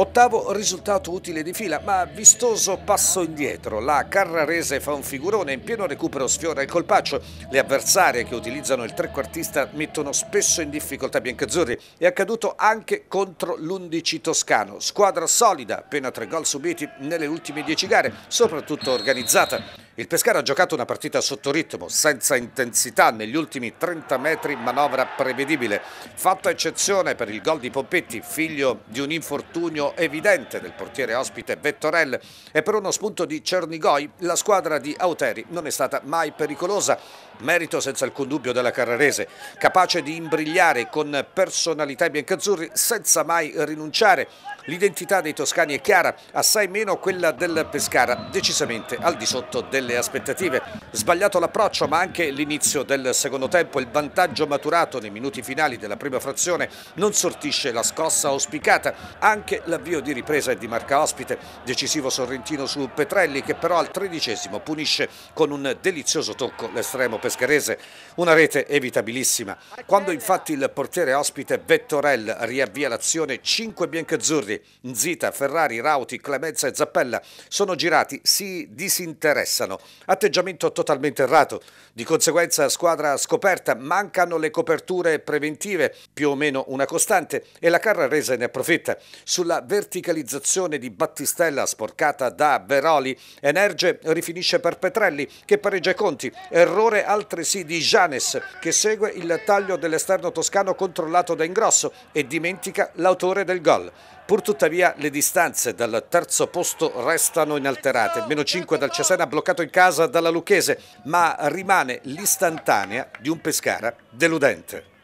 Ottavo risultato utile di fila, ma vistoso passo indietro. La Carrarese fa un figurone, in pieno recupero sfiora il colpaccio. Le avversarie che utilizzano il trequartista mettono spesso in difficoltà biancazzurri. È accaduto anche contro l'11 toscano. Squadra solida, appena tre gol subiti nelle ultime dieci gare, soprattutto organizzata. Il Pescara ha giocato una partita sotto ritmo, senza intensità, negli ultimi 30 metri manovra prevedibile. Fatta eccezione per il gol di Pompetti, figlio di un infortunio evidente del portiere ospite Vettorel e per uno spunto di Cernigoi la squadra di Auteri non è stata mai pericolosa. Merito senza alcun dubbio della Carrarese, capace di imbrigliare con personalità biancazzurri senza mai rinunciare. L'identità dei toscani è chiara, assai meno quella del Pescara, decisamente al di sotto delle aspettative. Sbagliato l'approccio, ma anche l'inizio del secondo tempo, il vantaggio maturato nei minuti finali della prima frazione non sortisce la scossa auspicata. Anche l'avvio di ripresa è di marca ospite, decisivo sorrentino su Petrelli che però al tredicesimo punisce con un delizioso tocco l'estremo pescarese. Una rete evitabilissima. Quando infatti il portiere ospite Vettorel riavvia l'azione, 5 biancazzurri Nzita, Ferrari, Rauti, Clemenza e Zappella sono girati, si disinteressano. Atteggiamento totalmente errato. Di conseguenza squadra scoperta, mancano le coperture preventive, più o meno una costante, e la Carrarese ne approfitta. Sulla verticalizzazione di Battistella sporcata da Veroli, Energe rifinisce per Petrelli che pareggia i conti. Errore altresì di Janes che segue il taglio dell'esterno toscano controllato da Ingrosso e dimentica l'autore del gol. Pur tuttavia le distanze dal terzo posto restano inalterate, meno 5 dal Cesena bloccato in casa dalla Lucchese, ma rimane l'istantanea di un Pescara deludente.